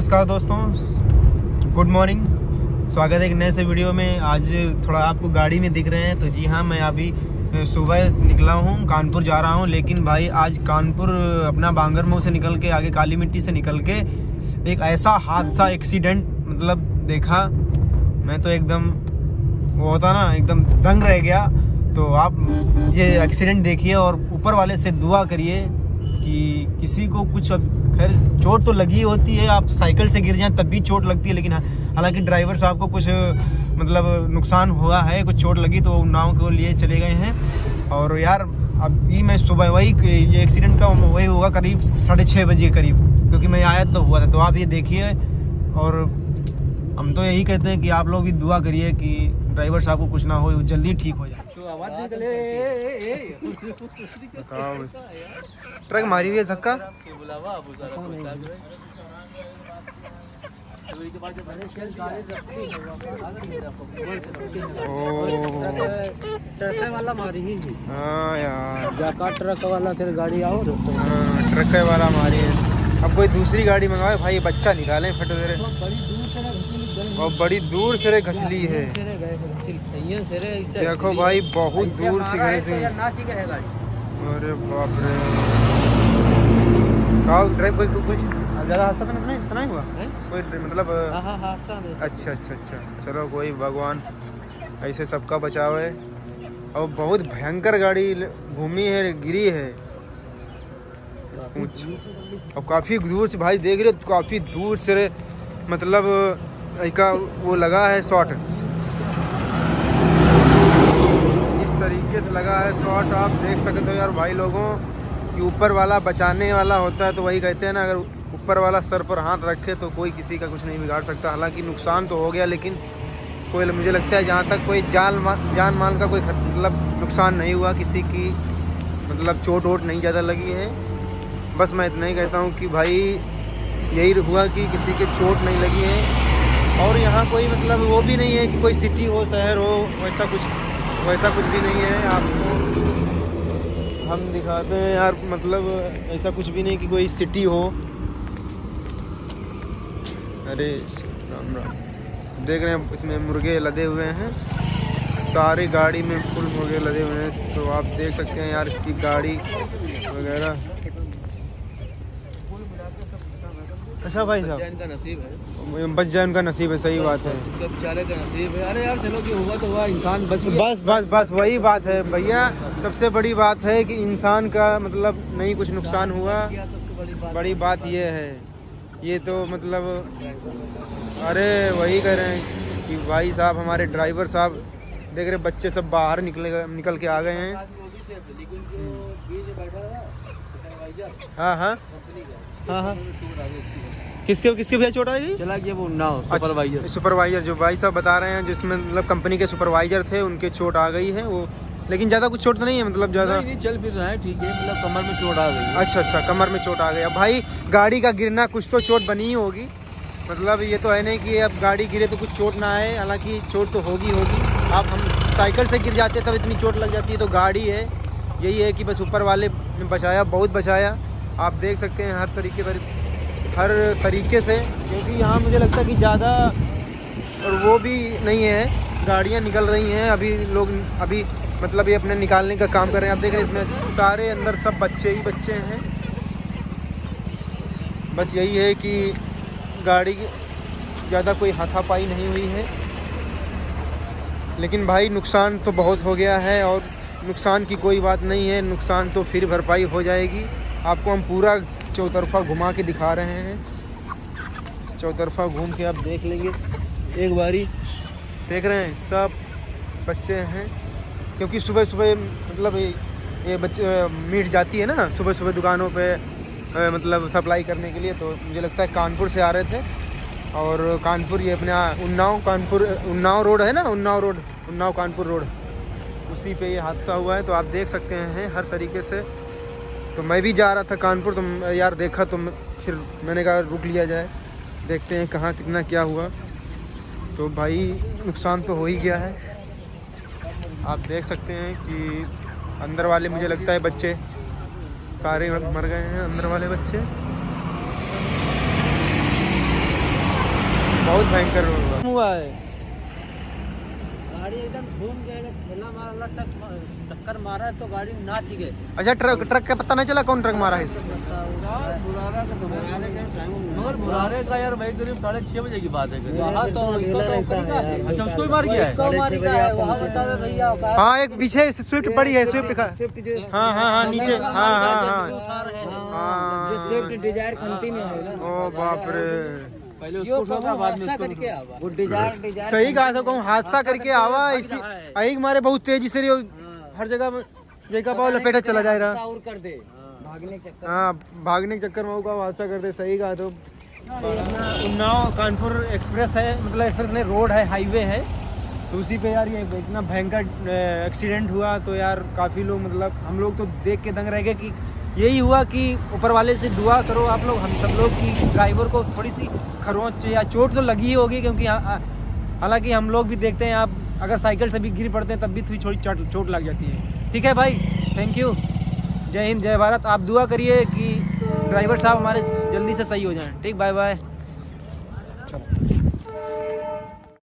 नमस्कार दोस्तों। Good morning स्वागत है एक नए से वीडियो में। आज थोड़ा आपको गाड़ी में दिख रहे हैं तो जी हाँ मैं अभी सुबह निकला हूँ, कानपुर जा रहा हूँ, लेकिन भाई आज कानपुर अपना बांगरमऊ से निकल के, आगे काली मिट्टी से निकल के, एक ऐसा हादसा एक्सीडेंट मतलब देखा, मैं तो एकदम, वो होता ना, एकदम दंग रह गया तो आप ये एक्सीडेंट देखिए और ऊपर वाले से दुआ करिए कि किसी को कुछ अब, खैर, चोट तो लगी होती है, आप साइकिल से गिर जाएँ, तब भी चोट लगती है, लेकिन हालाँकि ड्राइवर साहब को कुछ मतलब नुकसान हुआ है, कुछ चोट लगी तो नाव को लिए चले गए हैं। और यार, अभी मैं सुबह, वही ये एक्सीडेंट का वही होगा, करीब साढ़े छः बजे करीब, क्योंकि मैं आया तो हुआ था तो आप ये देखिए। और हम तो यही कहते हैं कि आप लोग भी दुआ करिए कि ड्राइवर साहब को कुछ ना हो, जल्दी ठीक हो जाए। तो ट्रक मारी हुई है धक्का। वाला मारी ही हाँ यार ट्रक वाला फिर गाड़ी आओ हाँ, ट्रक वाला मारी है। अब कोई दूसरी गाड़ी मंगाए भाई बच्चा निकाले फट दे और बड़ी दूर से घसली है। देखो भाई बहुत दूर से गए थे अरे बाप रे। ड्राइव कोई कुछ ज़्यादा हादसा तो नहीं इतना ही हुआ? कोई मतलब अच्छा अच्छा अच्छा। चलो कोई भगवान ऐसे सबका बचाव है। और बहुत भयंकर गाड़ी घूमी है गिरी है। और काफ़ी दूर से भाई देख रहे काफ़ी दूर से मतलब एक वो लगा है शॉट इस तरीके से लगा है शॉट आप देख सकते हो यार भाई लोगों कि ऊपर वाला बचाने वाला होता है तो वही कहते हैं ना अगर ऊपर वाला सर पर हाथ रखे तो कोई किसी का कुछ नहीं बिगाड़ सकता। हालाँकि नुकसान तो हो गया लेकिन कोई मुझे लगता है जहाँ तक कोई जान मा, जान माल का कोई मतलब नुकसान नहीं हुआ किसी की मतलब चोट वोट नहीं ज़्यादा लगी है। बस मैं इतना ही कहता हूँ कि भाई, यही हुआ कि किसी के चोट नहीं लगी है। और यहाँ कोई मतलब वो भी नहीं है कि कोई सिटी हो, शहर हो, वैसा कुछ वैसा कुछ भी नहीं है। आपको हम दिखाते हैं यार मतलब ऐसा कुछ भी नहीं कि कोई सिटी हो। अरे, राम राम। देख रहे हैं, इसमें मुर्गे लदे हुए हैं। सारी गाड़ी में फुल मुर्गे लदे हुए हैं। तो आप देख सकते हैं यार, इसकी गाड़ी वगैरह। अच्छा भाई साहब। का नसीब है। बच जाए उनका नसीब है सही बात है। बेचारे का नसीब है। अरे यार चलो कि हुआ तो हुआ इंसान बच बस बस बस वही बात है भैया। सबसे बड़ी बात है कि इंसान का मतलब नहीं कुछ नुकसान हुआ। बड़ी बात ये है। ये तो मतलब अरे वही कह रहे हैं कि भाई साहब हमारे ड्राइवर साहब देख रहे बच्चे सब बाहर निकले निकल के आ गए हैं। हाँ हाँ। हाँ हाँ। किसके किसके भैया चोट आई चला गया वो उन्नाव सुपरवाइजर सुपरवाइजर जो भाई साहब बता रहे हैं जिसमें मतलब कंपनी के सुपरवाइजर थे उनके चोट आ गई है वो लेकिन ज़्यादा कुछ चोट तो नहीं है मतलब ज़्यादा? चल फिर रहा है ठीक है मतलब कमर में चोट आ गई अच्छा अच्छा कमर में चोट आ गई। अब भाई गाड़ी का गिरना कुछ तो चोट बनी ही होगी। मतलब ये तो है नहीं कि अब गाड़ी गिरे तो कुछ चोट ना आए हालाँकि चोट तो होगी होगी। आप हम साइकिल से गिर जाते तब इतनी चोट लग जाती है तो गाड़ी है। यही है कि बस ऊपर वाले ने बचाया बहुत बचाया। आप देख सकते हैं हर तरीके पर, हर तरीके से, क्योंकि यहाँ मुझे लगता है कि ज़्यादा और वो भी नहीं है। गाड़ियाँ निकल रही हैं, अभी लोग, अभी मतलब ये अपने निकालने का काम कर रहे हैं। आप देख रहे हैं, इसमें सारे अंदर सब बच्चे ही बच्चे हैं। बस यही है कि गाड़ी ज़्यादा कोई हाथापाई नहीं हुई है। लेकिन भाई, नुकसान तो बहुत हो गया है और नुकसान की कोई बात नहीं है। नुकसान तो फिर भरपाई हो जाएगी। आपको हम पूरा चौतरफा घुमा के दिखा रहे हैं। चौतरफा घूम के आप देख लेंगे। एक बारी देख रहे हैं, सब बच्चे हैं। क्योंकि सुबह सुबह मतलब ये बच्चे, मीट जाती है ना सुबह सुबह दुकानों पे मतलब सप्लाई करने के लिए तो मुझे लगता है कानपुर से आ रहे थे। और कानपुर, ये अपना उन्नाव, कानपुर, उन्नाव रोड है ना, उन्नाव रोड, उन्नाव कानपुर रोड। उसी पे ये हादसा हुआ है तो आप देख सकते हैं, हर तरीके से तो मैं भी जा रहा था कानपुर तो यार देखा तो फिर मैंने कहा रुक लिया जाए। देखते हैं कहाँ, कितना क्या हुआ। तो भाई, नुकसान तो हो ही गया है। आप देख सकते हैं कि अंदर वाले, मुझे लगता है बच्चे, सारे मर गए हैं अंदर वाले बच्चे। बहुत भयंकर हुआ है। गाड़ी एकदम घूम गए ठेला मारा टक टक्कर मारा है तो गाड़ी नाच गए। अच्छा ट्रक ट्रक का पता नहीं चला कौन ट्रक मारा है? मगर बुरारे का यार भाई करीब साढ़े छह बजे की बात है वहाँ तो तो है। अच्छा उसको भी मार गया है? मार गया है हाँ एक पीछे स्विफ्ट बड़ी है स्विफ्ट का हाँ हाँ हाँ नीचे। हाँ हाँ हाँ हाँ स्विफ्ट डिज़ायर कंटिन्यू है। ना ओ बाप रे। पहले उसको ठोका बाद में उसको वो डिज़ायर डिज़ायर सही कहा था कहूँ हादसा करके आवा इसी आई मारे बहुत तेज़ी से रियो हर जगह जगह पाओ लपेटा चला जा रहा। और कर दे। भागने के चक्कर हाँ भागने के चक्कर में होगा हादसा करते सही कहा तो। उन्नाव कानपुर एक्सप्रेस है मतलब एक्सप्रेस नहीं रोड है हाईवे है। तो उसी पे यार ये इतना भयंकर एक्सीडेंट हुआ तो यार काफ़ी लोग मतलब हम लोग तो देख के दंग रह गए कि यही हुआ कि ऊपर वाले से दुआ करो आप लोग, हम सब लोग की ड्राइवर को थोड़ी सी खरोंच या चोट तो लगी ही होगी क्योंकि हालाँकि हम लोग भी देखते हैं, आप अगर साइकिल से भी गिर पड़ते हैं, तब भी थोड़ी थोड़ी चोट चोट लग जाती है। ठीक है भाई थैंक यू जय हिंद, जय भारत। आप दुआ करिए कि ड्राइवर साहब हमारे जल्दी से सही हो जाएँ। ठीक बाय बाय